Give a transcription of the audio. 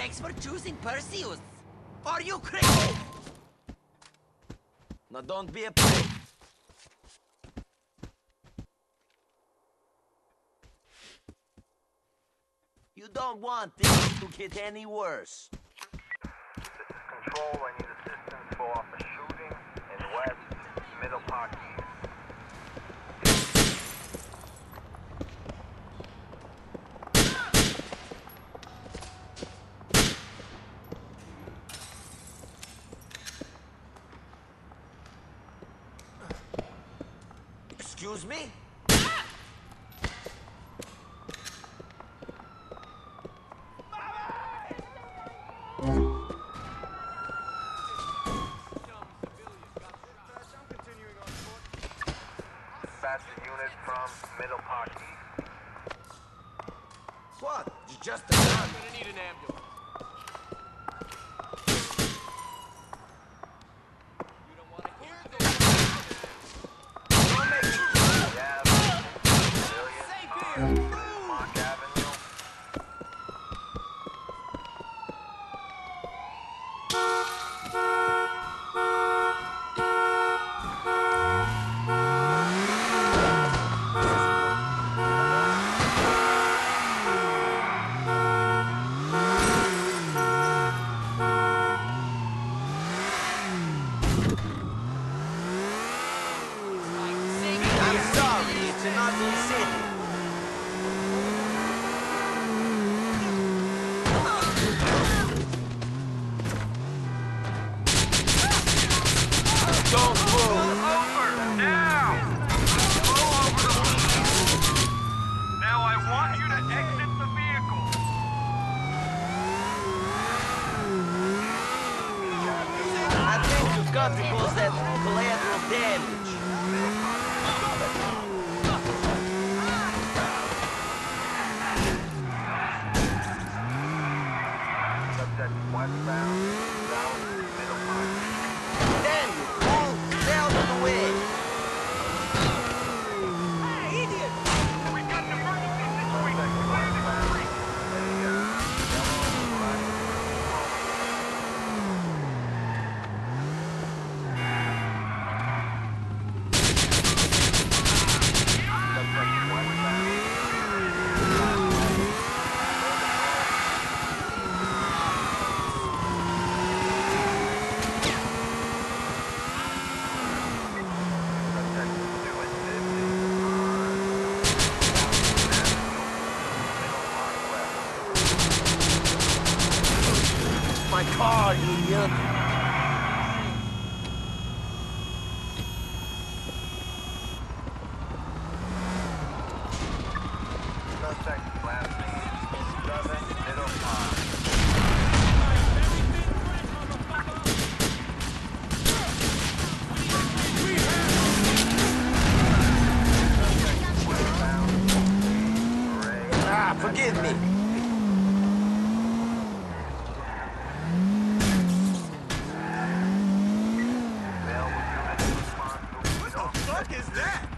Thanks for choosing Perseus. Are you crazy? Now don't be a prick. You don't want this to get any worse. This is Control. I need assistance Excuse me? Dispatch a unit from Middle Park What? You just a gun. gonna need an ambulance. Don't. Over now! Over. Now I want you to exit the vehicle. I think you got to cause that collateral damage. My car, you Suspect is that?